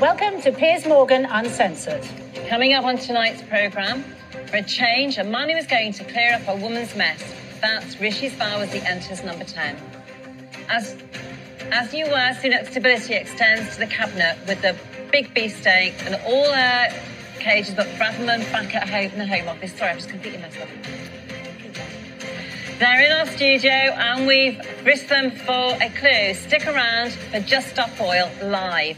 Welcome to Piers Morgan Uncensored. Coming up on tonight's programme, for a change, a man who is going to clear up a woman's mess. That's Rishi Spal as he enters number 10. As, as you were, Sunak's stability extends to the cabinet with the big beefsteak and all her cages, but Braverman back at home in the Home Office. Sorry, I've just completely messed up. They're in our studio and we've risked them for a clue. Stick around for Just Stop Oil live.